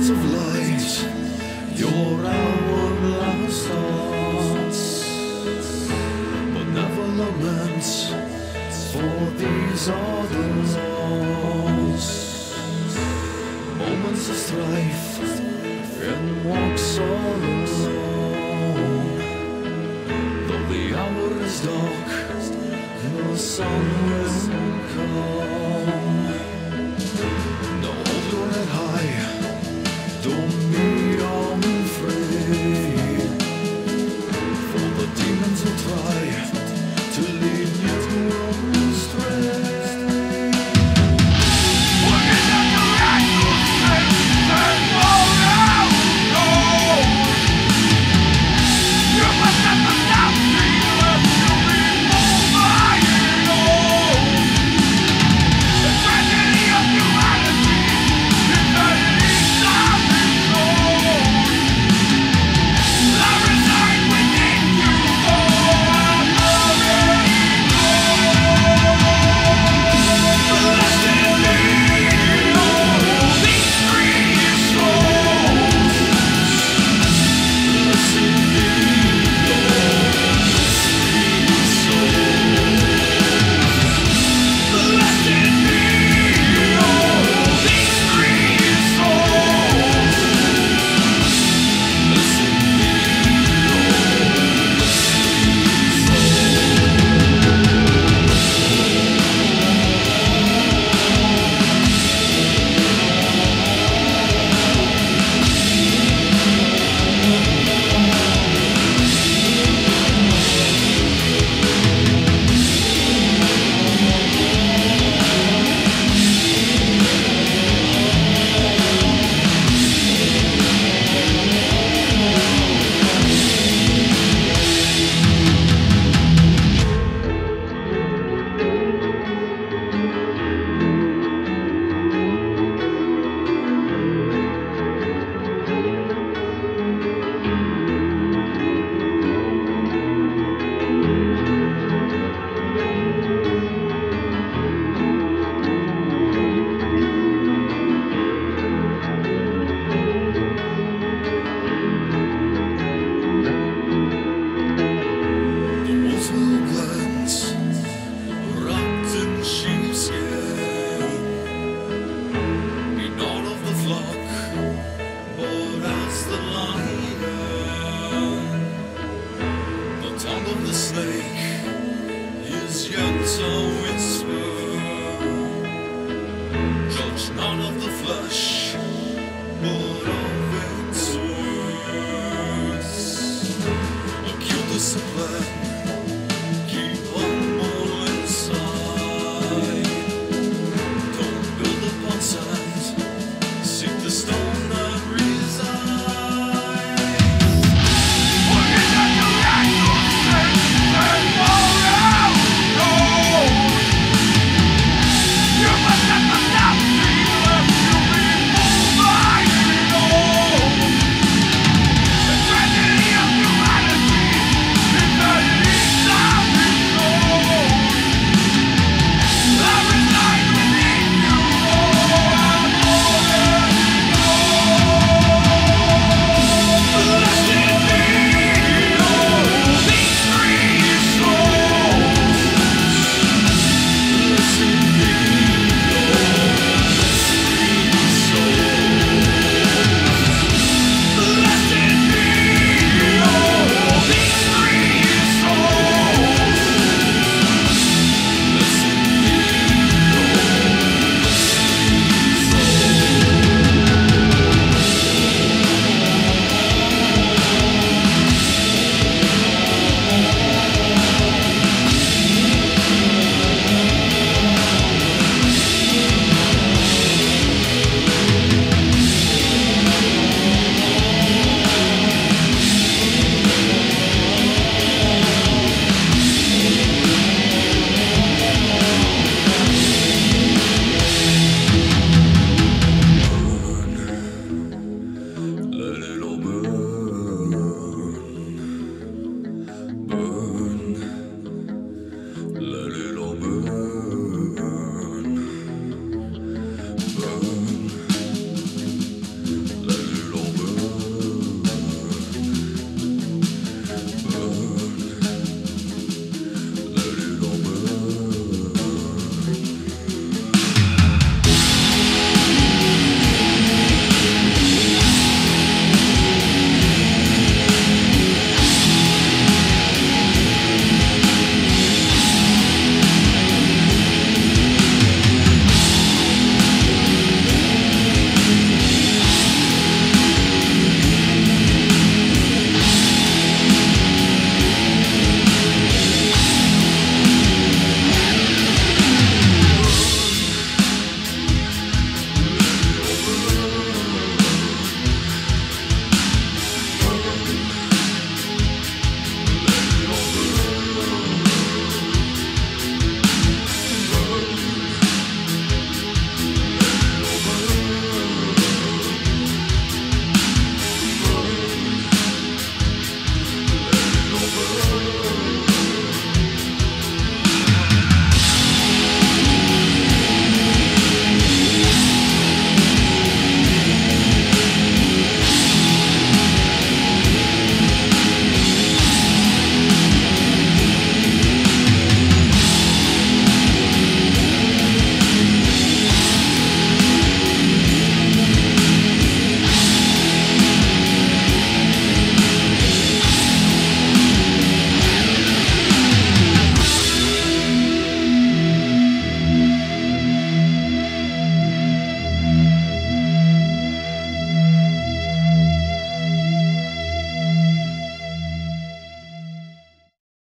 of light, you're our last thoughts. But never lament, for these are the lost moments of strife and walks all alone. Though the hour is dark, the sun will flesh, not of the flesh, but of its words.